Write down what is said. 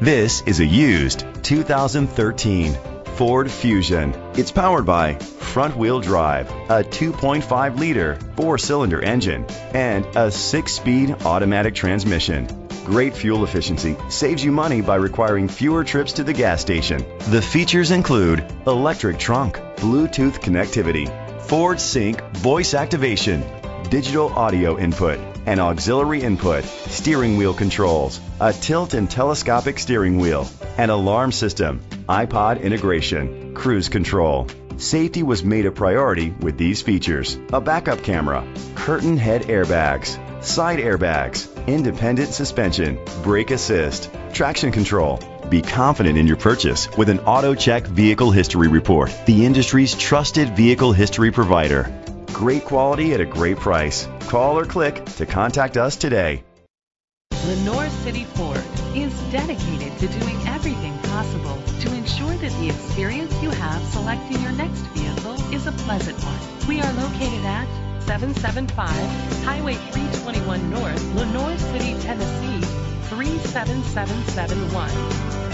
This is a used 2013 Ford Fusion. It's powered by front wheel drive, a 2.5 liter four cylinder engine, and a six speed automatic transmission. Great fuel efficiency saves you money by requiring fewer trips to the gas station. The features include electric trunk, Bluetooth connectivity, Ford Sync voice activation, digital audio input, an auxiliary input, steering wheel controls, a tilt and telescopic steering wheel, an alarm system, iPod integration, cruise control. Safety was made a priority with these features a backup camera, curtain head airbags, side airbags, independent suspension, brake assist, traction control. Be confident in your purchase with an AutoCheck Vehicle History Report, the industry's trusted vehicle history provider. Great quality at a great price. Call or click to contact us today. Lenoir City Ford is dedicated to doing everything possible to ensure that the experience you have selecting your next vehicle is a pleasant one. We are located at 775 Highway 321 North, Lenoir City, Tennessee 37771.